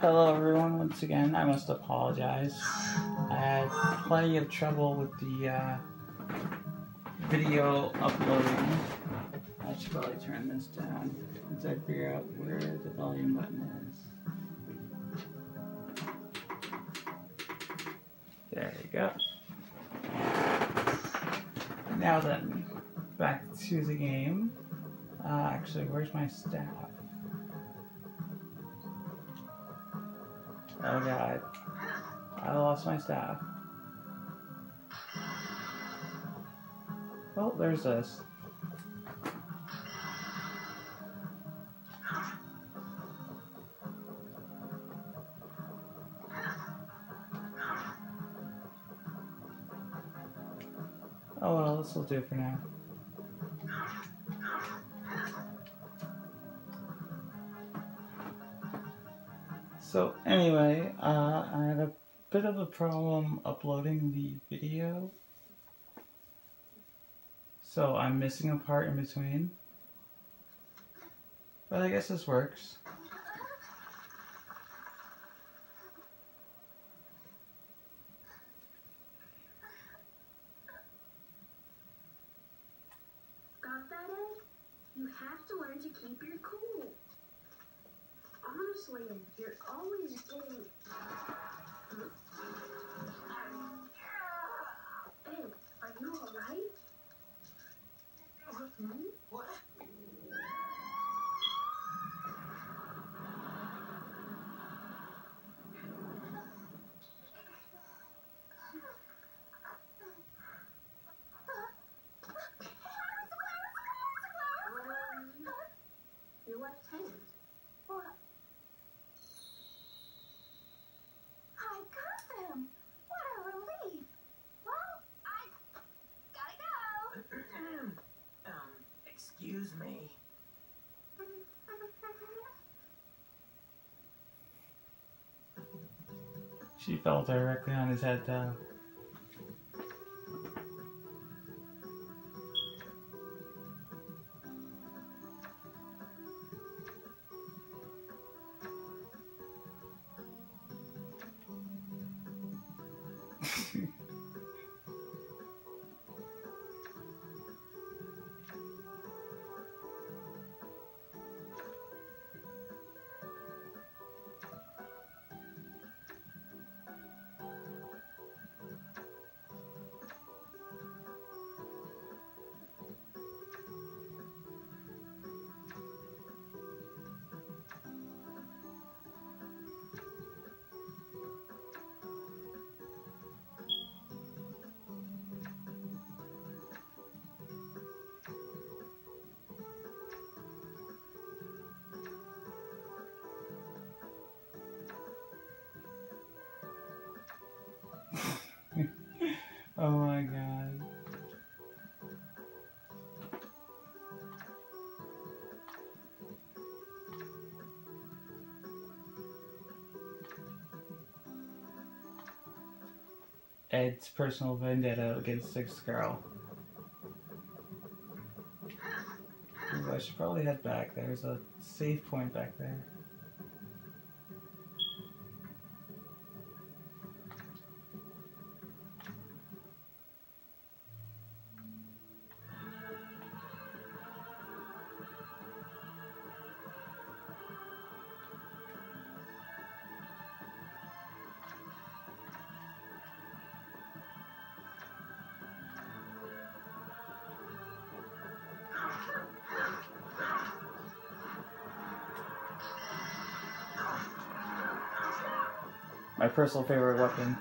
Hello everyone, once again, I must apologize. I had plenty of trouble with the uh, video uploading. I should probably turn this down once I figure out where the volume button is. There you go. Now then, back to the game. Uh, actually, where's my staff? Oh god. I lost my staff. Well, there's this. Oh well, this will do for now. So anyway, uh, I had a bit of a problem uploading the video. So I'm missing a part in between. But I guess this works. Got that, Ed? You have to learn to keep your cool. Honestly, you're always getting. Ed, are you alright? Hmm? What? Um, your left hand. What? I got them! What a relief! Well, I gotta go. um, excuse me. She fell directly on his head though. Oh my god. Ed's personal vendetta against this girl. Ooh, I should probably head back. There's a safe point back there. My personal favorite weapon.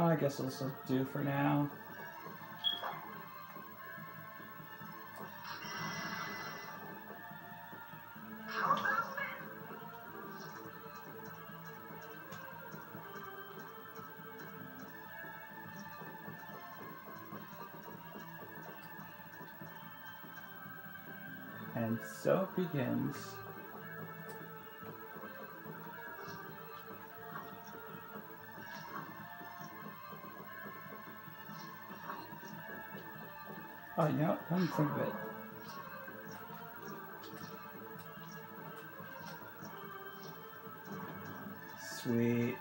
I guess this will do for now. And so begins. You know, let me think of it. Sweet.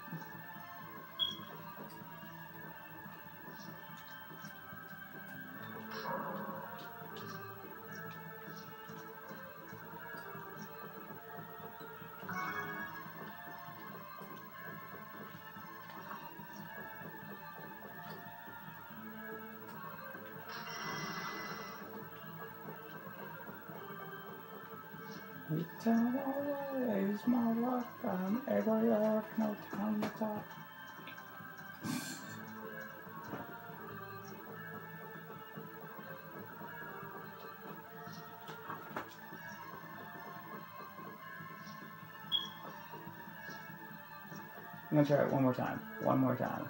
Tell always my luck, I'm York, no time to talk. I'm gonna try it one more time. One more time.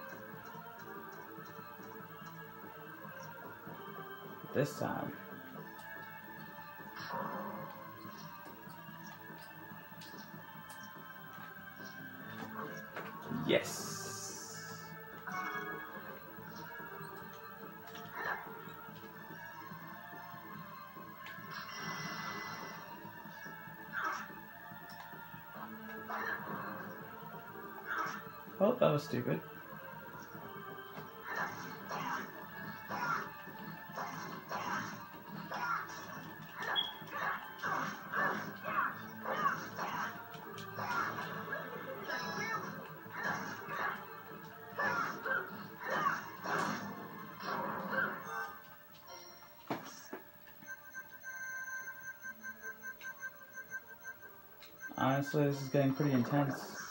This time. Yes. Oh, that was stupid. Honestly, this is getting pretty intense.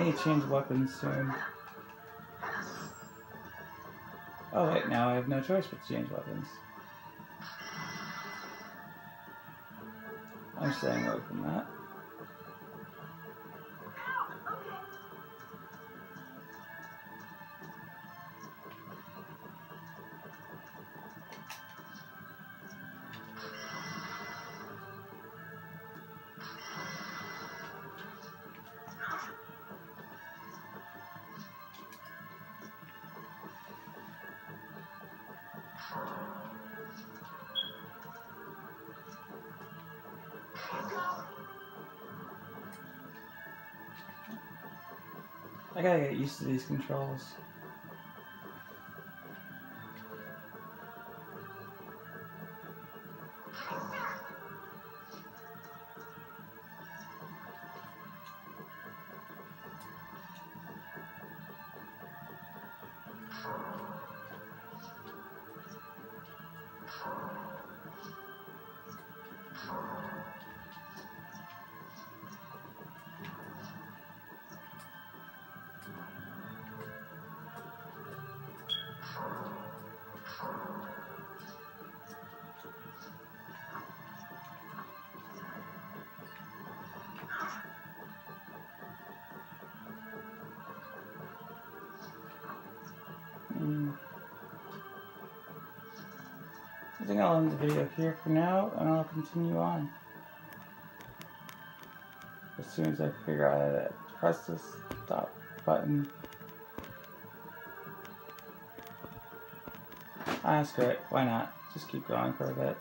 I need to change weapons soon. Oh wait, now I have no choice but to change weapons. I'm staying away from that. I gotta get used to these controls. Think I'll end the video here for now, and I'll continue on. As soon as I figure out how to press this stop button. Ah, screw it. Why not? Just keep going for a bit.